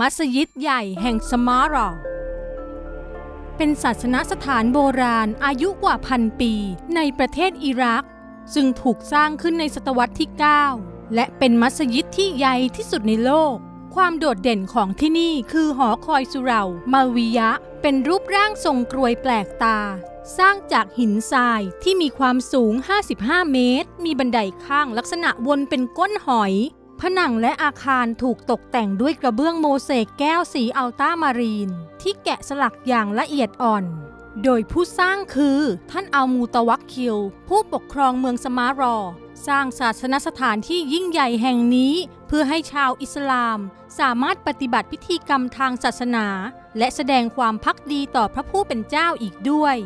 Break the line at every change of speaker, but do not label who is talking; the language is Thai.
มัสยิดใหญ่แห่งสมาร์รอเป็นศาสนสถานโบราณอายุกว่าพันปีในประเทศอิรัก ซึ่งถูกสร้างขึ้นในศตวรรษที่ 9 และเป็นมัสยิดที่ใหญ่ที่สุดในโลก ความโดดเด่นของที่นี่คือหอคอยสุเหรามาวิยะ เป็นรูปร่างทรงกรวยแปลกตา สร้างจากหินทรายที่มีความสูง 55 เมตร มีบันไดข้างลักษณะวนเป็นก้นหอย ผนังและอาคารถูกตกแต่งด้วยกระเบื้องโมเสกแก้วสีอัลต้ามารีน ที่แกะสลักอย่างละเอียดอ่อน โดยผู้สร้างคือท่านอัลมูตะวักคิลผู้ปกครองเมืองสมารอ สร้างศาสนสถานที่ยิ่งใหญ่แห่งนี้ เพื่อให้ชาวอิสลาม สามารถปฏิบัติพิธีกรรมทางศาสนา และแสดงความพักดีต่อพระผู้เป็นเจ้าอีกด้วย